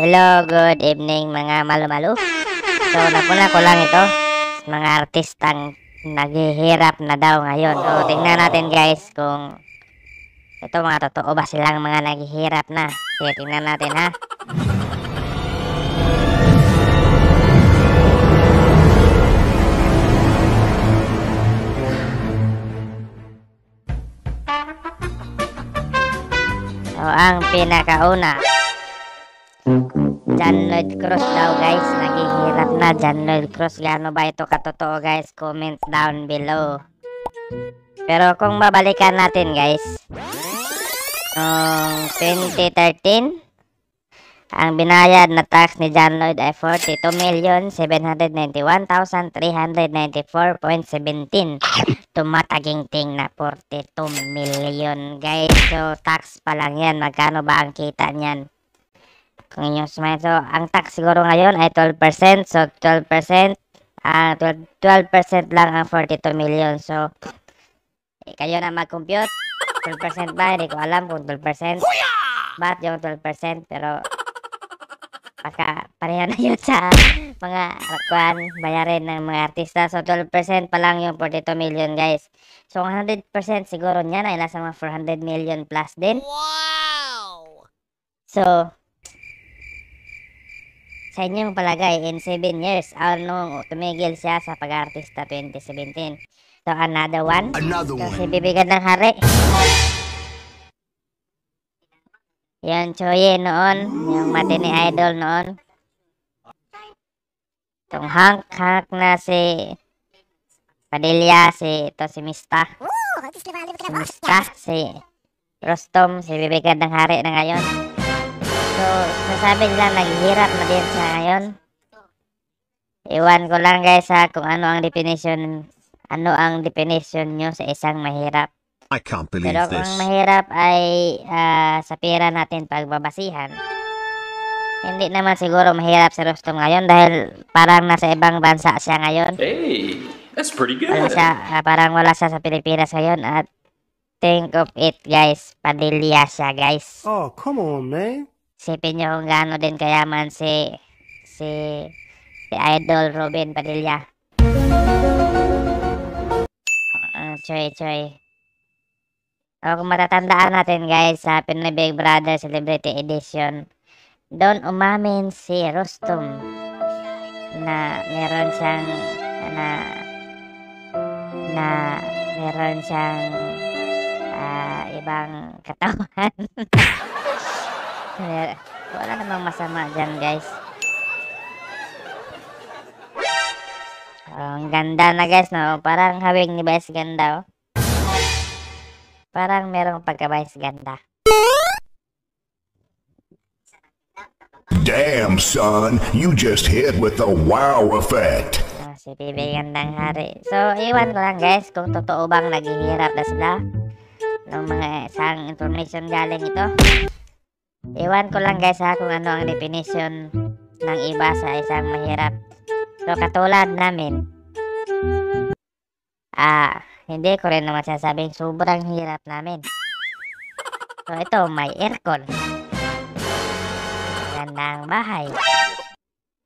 Hello, good evening mga malu-malu. So, napuna ko lang ito. Mga artistang naghihirap na daw ngayon. So, tingnan natin guys kung ito mga totoo ba silang mga naghihirap na. Sige, tingnan natin ha. So, ang pinakauna, John Lloyd Cruz daw guys, naghihirap na John Lloyd Cruz. Gaano ba ito katotoo guys? Comment down below. Pero kung babalikan natin guys, noong 2013, ang binayad na tax ni John Lloyd ay 42,791,394.17. Tumataginting na 42 million guys. So tax pa lang yan. Magkano ba ang kita niyan? Kung inyong. So ang tax siguro ngayon ay 12%. So 12%, ah 12, 12% lang ang 42 million. So eh, kayo na mag-compute. 12% ba? Hindi ko alam kung 12%. Ba't yung 12%? Pero baka pareha na yun sa mga kuan bayarin ng mga artista. So, 12% pa lang yung 42 million, guys. So, 100% siguro niyan ay nasa mga 400 million plus din. Wow! So, sa inyong palagay, in 7 years, anong tumigil siya sa pag-artista 2017? So, another one. Another Kasi one. bibigan ng hari. Yan, Choye noon. Yung matini idol noon. Itong Hank, Hank na si Padilla, si ito si Mista. Si Mista, si Rostom, si bibigan ng hari na ngayon. So, nasabi nila naghihirap na din siya ngayon. Iwan ko lang guys ha kung ano ang definition ano ang definition nyo sa isang mahirap. I can't believe Pero kung this. mahirap ay ah, sa pera natin pagbabasihan, hindi naman siguro mahirap si Rostom ngayon dahil parang nasa ibang bansa siya ngayon. Hey, that's pretty Wala good. siya, ah, parang wala siya sa Pilipinas ngayon at think of it guys, padilya siya guys. Oh, come on, man. Sipin nyo kung gaano din kayaman si si si Idol Robin Padilla. Uh, choy choy. O kung matatandaan natin guys sa Pinoy Big Brother Celebrity Edition, doon umamin si Rustum na meron siyang na na meron siyang ah, ibang katawan. Wala namang masama dyan, guys. Oh, ang ganda na, guys, no? Parang hawing ni Vice ganda, oh. Parang merong pagka-Vice ganda. Damn, son, you just hit with the wow effect. Ah, si Bibi Gandang Hari. So, iwan ko lang, guys, kung totoo bang naghihirap na sila ng mga isang information galing ito. Iwan ko lang, guys, ha, kung ano ang definition ng iba sa isang mahirap. So, katulad namin, ah, hindi ko rin naman sasabing sobrang hirap namin. So, ito, may aircon. Gandang bahay.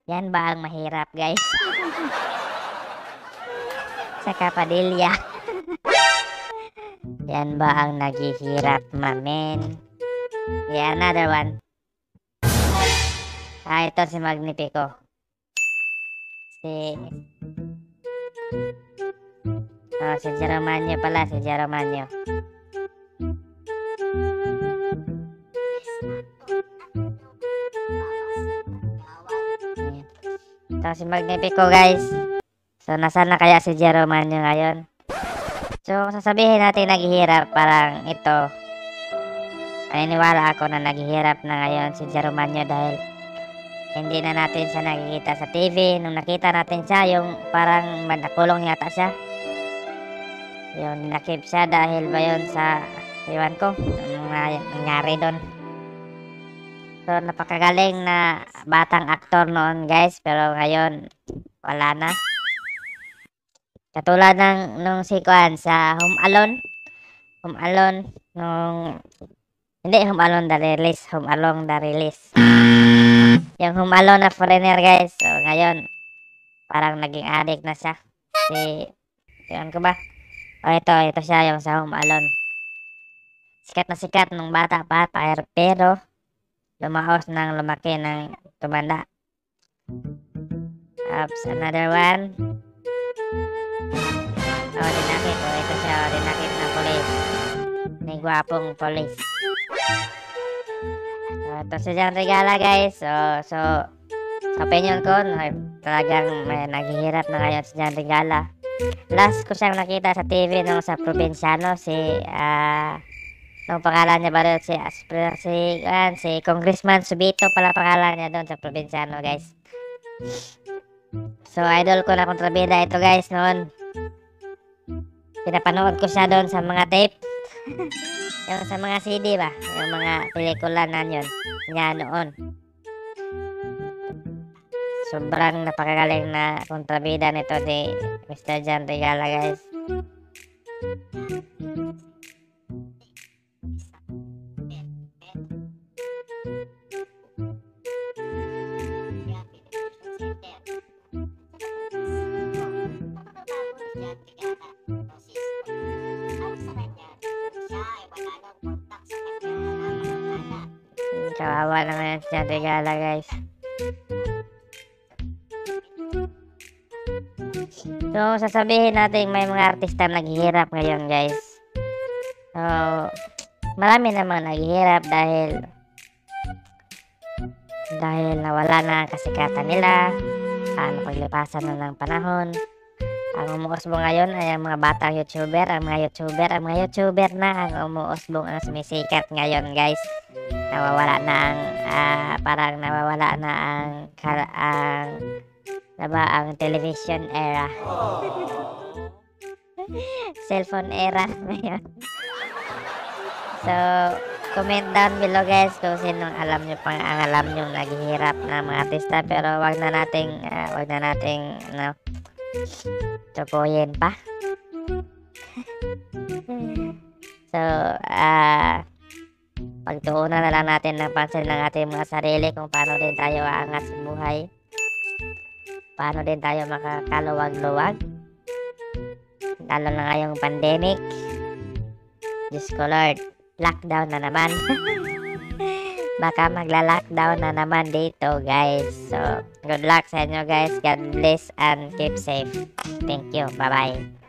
Yan ba ang mahirap, guys? Sa kapadilya. Yan ba ang naghihirap, mamen? Yeah, another one. Ah, ito si Magnifico. Si... Oh, si Jeromanyo pala, si Jeromanyo. Ito si Magnifico, guys. So, nasaan na kaya si Jeromanyo ngayon? So, sasabihin natin naghihirap, parang ito. Naniniwala ako na naghihirap na ngayon si Jeromanyo dahil hindi na natin siya nakikita sa TV. Nung nakita natin siya, yung parang nakulong yata siya. Yun, nakip siya dahil ba yun sa, iwan ko, nga nangyari doon. So, napakagaling na batang aktor noon, guys. Pero ngayon, wala na. Katulad ng nung Kwan sa Home Alone. Home Alone, nung... Hindi, Home Alone the release. Home Alone the release. yung humalo na foreigner guys. So ngayon, parang naging addict na siya. Si, yun ko ba? O ito, ito siya yung sa Home Alone. Sikat na sikat nung bata pa, pero, lumaos ng lumaki ng tumanda. Ups, another one. Oh, dinakit. Oh, ito siya. Oh, dinakit na polis. Gwapong polis. So, ito si John Regala, guys. So, so, sa opinion ko, na- talagang may naghihirap na ngayon si John Regala. Last ko siyang nakita sa TV nung sa probinsyano, si, ah, nung pangalan niya ba doon, si, si, yan, si Congressman Subito pala pangalan niya doon sa probinsyano, guys. So, idol ko na kontrabida ito, guys, noon. Pinapanood ko siya doon sa mga tape. yung sa mga CD ba? Yung mga pelikula na yun. Niya noon. Sobrang napakagaling na kontrabida nito ni Mr. John Regala, guys. Kawawa naman si John Regala, guys. So, sasabihin natin may mga artista naghihirap ngayon, guys. So, marami namang naghihirap dahil dahil nawala na ang kasikatan nila, paano paglipasan na ng panahon. Ang umuusbong ngayon ay ang mga batang YouTuber, ang mga YouTuber, ang mga YouTuber na ang umuusbong ang sumisikat ngayon, guys. Nawawala na ang, ah, parang nawawala na ang, kal- ang, diba, ang television era. Cellphone era ngayon. so, comment down below guys kung sinong alam nyo pang ang alam nyo naghihirap na mga artista pero wag na nating ah, wag na nating ano tukuyin pa. so, ah pagtuunan na lang natin ng pansin ng ating mga sarili kung paano din tayo aangat sa buhay. Paano din tayo makakaluwag-luwag. Lalo na ngayong pandemic. Diyos ko Lord, lockdown na naman. Baka magla-lockdown na naman dito guys. So, good luck sa inyo guys. God bless and keep safe. Thank you. Bye-bye.